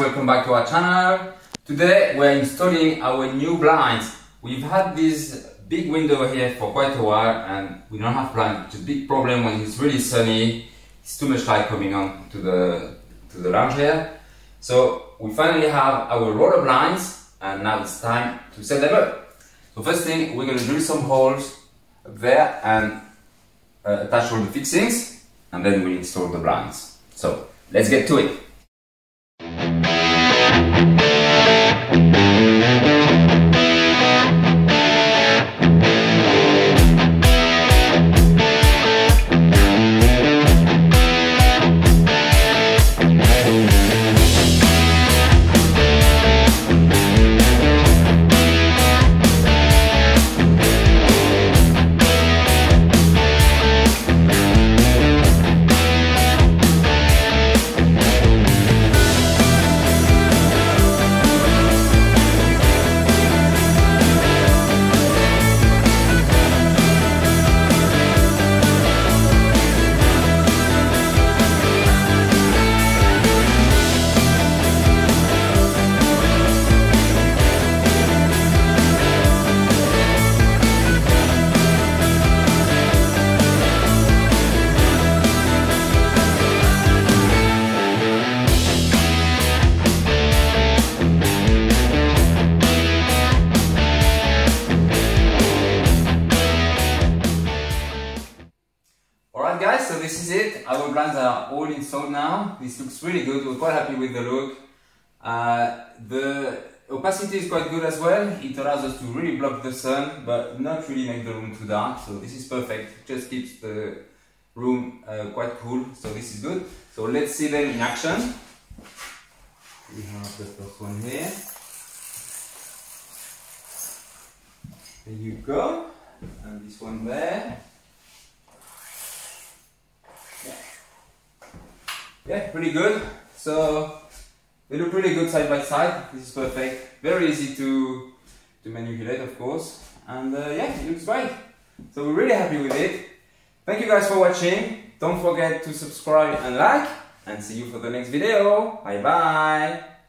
our channel. Today we're installing our new blinds. We've had this big window here for quite a while and we don't have blinds. It's a big problem when it's really sunny. It's too much light coming on to the, to the lounge here. So we finally have our roller blinds and now it's time to set them up. So first thing, we're going to drill some holes up there and uh, attach all the fixings and then we'll install the blinds. So let's get to it. It. Our blinds are all installed now. This looks really good. We're quite happy with the look. Uh, the opacity is quite good as well. It allows us to really block the sun, but not really make the room too dark. So this is perfect. Just keeps the room uh, quite cool. So this is good. So let's see them in action. We have the first one here. There you go. And this one there. Yeah, pretty good. So they look really good side by side. This is perfect. Very easy to to manipulate, of course. And uh, yeah, it looks great. So we're really happy with it. Thank you guys for watching. Don't forget to subscribe and like. And see you for the next video. Bye bye.